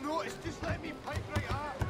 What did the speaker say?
no it's just let me pipe right up.